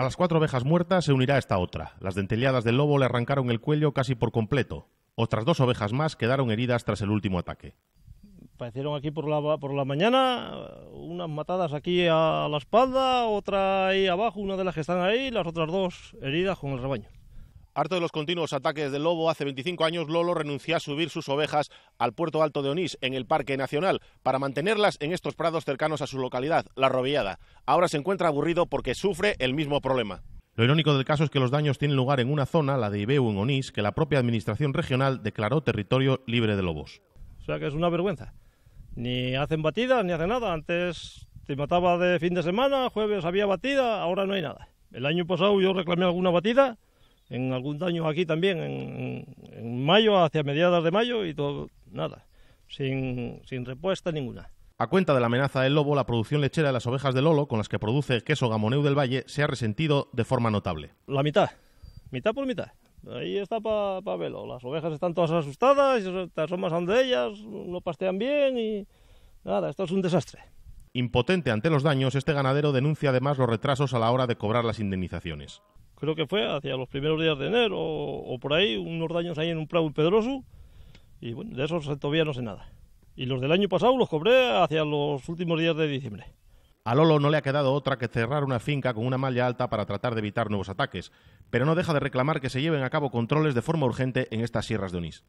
A las cuatro ovejas muertas se unirá esta otra. Las dentelladas del lobo le arrancaron el cuello casi por completo. Otras dos ovejas más quedaron heridas tras el último ataque. Aparecieron aquí por la, por la mañana, unas matadas aquí a la espalda, otra ahí abajo, una de las que están ahí, las otras dos heridas con el rebaño. Harto de los continuos ataques del lobo, hace 25 años Lolo renunció a subir sus ovejas al puerto alto de Onís, en el Parque Nacional, para mantenerlas en estos prados cercanos a su localidad, La Rovellada. Ahora se encuentra aburrido porque sufre el mismo problema. Lo irónico del caso es que los daños tienen lugar en una zona, la de Ibeu en Onís, que la propia Administración Regional declaró territorio libre de lobos. O sea que es una vergüenza. Ni hacen batidas, ni hacen nada. Antes te mataba de fin de semana, jueves había batida, ahora no hay nada. El año pasado yo reclamé alguna batida en algún daño aquí también, en, mayo, hacia mediados de mayo, y todo, nada, sin, sin respuesta ninguna. A cuenta de la amenaza del lobo, la producción lechera de las ovejas de Lolo, con las que produce el queso Gamoneu del Valle, se ha resentido de forma notable. La mitad, mitad por mitad. Ahí está para pa verlo. Las ovejas están todas asustadas, te asomas de ellas, no pastean bien y nada, esto es un desastre. Impotente ante los daños, este ganadero denuncia además los retrasos a la hora de cobrar las indemnizaciones creo que fue hacia los primeros días de enero o, por ahí, unos daños ahí en un prado pedroso, y bueno, de esos todavía no sé nada. Y los del año pasado los cobré hacia los últimos días de diciembre. A Lolo no le ha quedado otra que cerrar una finca con una malla alta para tratar de evitar nuevos ataques, pero no deja de reclamar que se lleven a cabo controles de forma urgente en estas sierras de Onís.